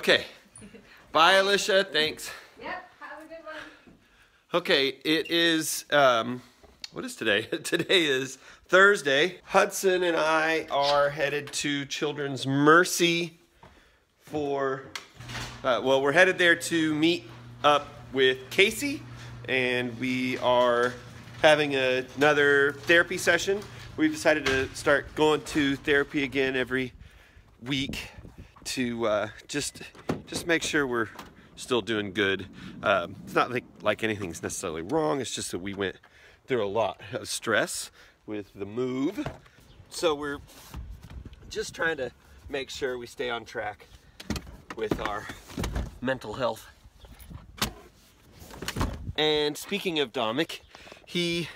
Okay. Bye, Alicia. Thanks. Yep, have a good one. Okay, it is, um, what is today? today is Thursday. Hudsyn and I are headed to Children's Mercy for, uh, well, we're headed there to meet up with Casey, and we are having a, another therapy session. We've decided to start going to therapy again every week to uh, just just make sure we're still doing good. Um, it's not like, like anything's necessarily wrong. It's just that we went through a lot of stress with the move. So we're just trying to make sure we stay on track with our mental health. And speaking of Dominic, he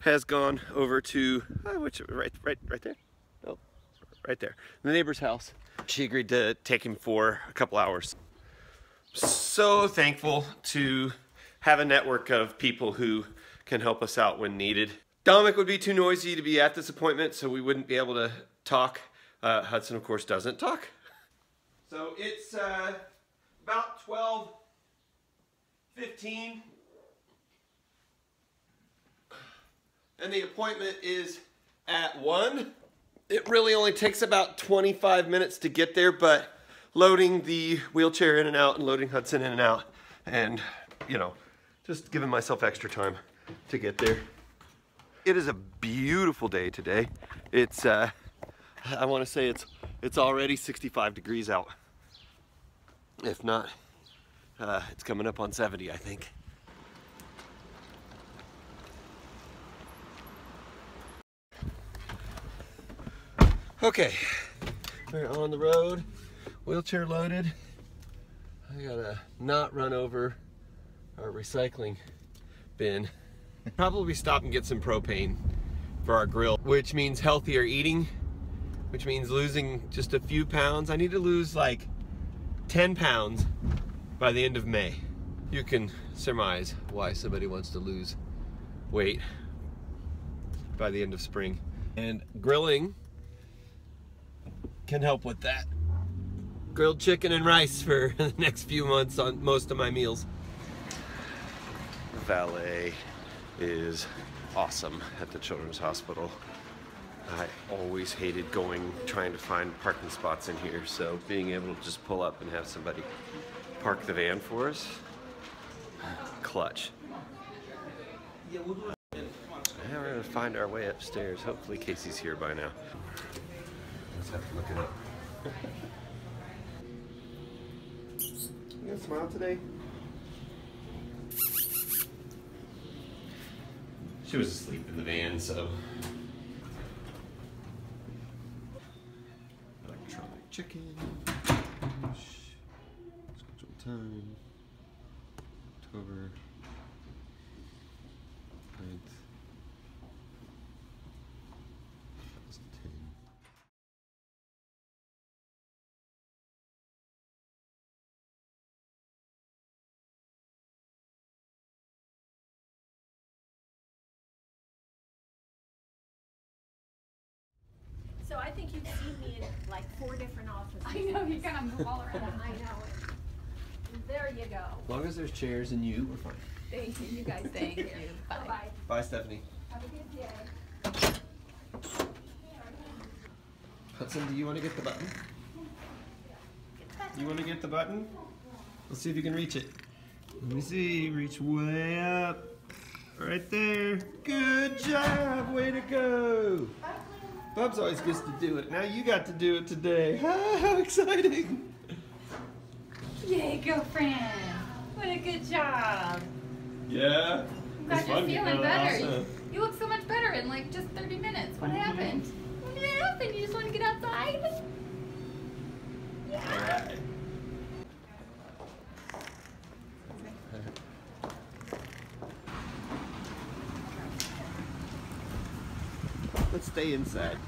has gone over to uh, which right right right there. Right there, the neighbor's house. She agreed to take him for a couple hours. So thankful to have a network of people who can help us out when needed. Dominic would be too noisy to be at this appointment, so we wouldn't be able to talk. Uh, Hudsyn, of course, doesn't talk. So it's uh, about 12, 15. And the appointment is at 1. It really only takes about 25 minutes to get there, but loading the wheelchair in and out and loading Hudsyn in and out and, you know, just giving myself extra time to get there. It is a beautiful day today. It's, uh, I want to say it's, it's already 65 degrees out. If not, uh, it's coming up on 70, I think. Okay, we're on the road, wheelchair loaded. I gotta not run over our recycling bin. Probably stop and get some propane for our grill, which means healthier eating, which means losing just a few pounds. I need to lose like 10 pounds by the end of May. You can surmise why somebody wants to lose weight by the end of spring. And grilling can help with that. Grilled chicken and rice for the next few months on most of my meals. Valet is awesome at the Children's Hospital. I always hated going, trying to find parking spots in here, so being able to just pull up and have somebody park the van for us, clutch. Yeah, we're gonna find our way upstairs. Hopefully Casey's here by now. Let's have to look it up. you gonna smile today? She was asleep in the van, so. Electronic chicken. Schedule time. October 9th. 2010. So I think you've seen me in like four different offices. I know, you gotta move all around. I know it. There you go. As long as there's chairs and you, we're fine. Thank you, you guys, thank you. Bye. Bye-bye. Bye, Stephanie. Have a good day. Hudsyn, do you want to get the button? You want to get the button? Let's see if you can reach it. Let me see. Reach way up. Right there. Good job. Way to go. Bubs always gets to do it. Now you got to do it today. How exciting. Yay, girlfriend. What a good job. Yeah. I'm glad you're feeling better. You, you look so much better in like just 30 minutes. What happened? What happened? You just want to get outside? Alright. Let's stay inside.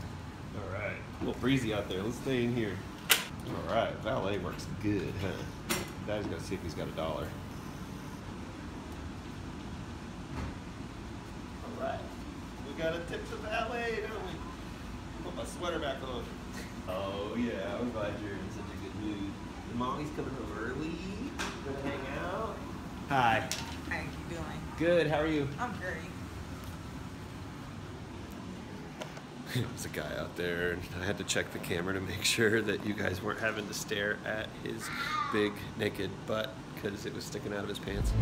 Alright. A little breezy out there. Let's stay in here. Alright, valet works good, huh? Daddy's gotta see if he's got a dollar. Alright. We gotta tip the valet, don't we? Put my sweater back on. Oh yeah, I'm glad you're in such a good mood. Mommy's coming home early. Gonna hang out. Hi. How you doing? Good. How are you? I'm great. There's a guy out there, and I had to check the camera to make sure that you guys weren't having to stare at his big naked butt because it was sticking out of his pants.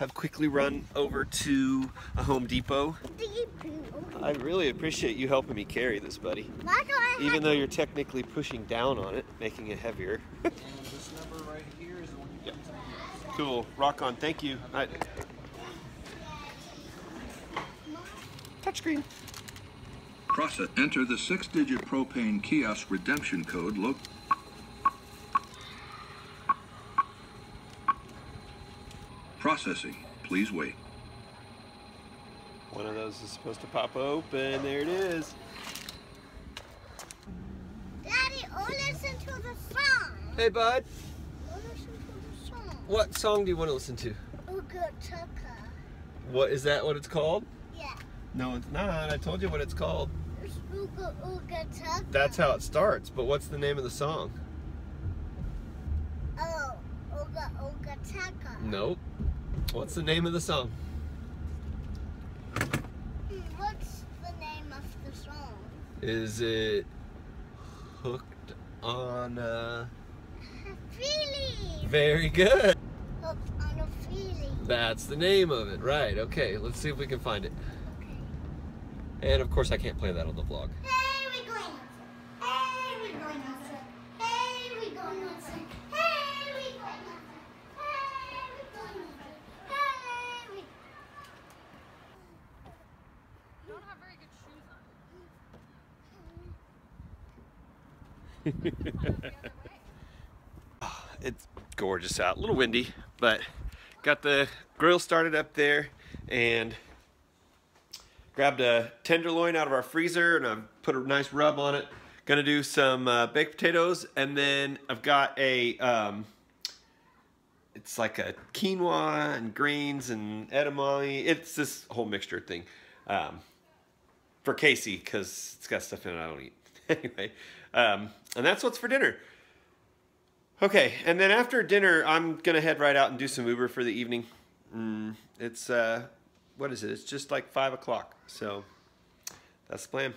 Have quickly run over to a Home Depot. I really appreciate you helping me carry this, buddy. Why do I Even though you're technically pushing down on it, making it heavier. And this number right here is the one you put cool. Rock on. Thank you. I... Touchscreen. Process. Enter the six-digit propane kiosk redemption code. Look. Processing. Please wait. One of those is supposed to pop open. There it is. Daddy, oh listen to the song. Hey, bud. Oh listen to the song. What song do you want to listen to? Ooga Chaka. What is that? What it's called? Yeah. No, it's not. I told you what it's called. It's Ooga Ooga Chaka. That's how it starts. But what's the name of the song? Oh, Ooga Ooga Chaka. Nope. What's the name of the song? What's the name of the song? Is it hooked on? a... Feeling. Very good. Hooked on a feeling. That's the name of it. Right. Okay. Let's see if we can find it. Okay. And of course, I can't play that on the vlog. Hey, we're going outside. Hey, we're going outside. Hey, we're going outside. Hey, we're going outside. Hey, we're going outside. Hey, we. You don't have very good shoes it's gorgeous out. A little windy, but got the grill started up there and grabbed a tenderloin out of our freezer and I've put a nice rub on it. Gonna do some uh, baked potatoes and then I've got a um, it's like a quinoa and greens and edamame. It's this whole mixture thing um, for Casey because it's got stuff in it I don't eat. anyway, um, and that's what's for dinner. Okay, and then after dinner, I'm gonna head right out and do some Uber for the evening. Mm, it's uh, what is it? It's just like five o'clock, so that's the plan.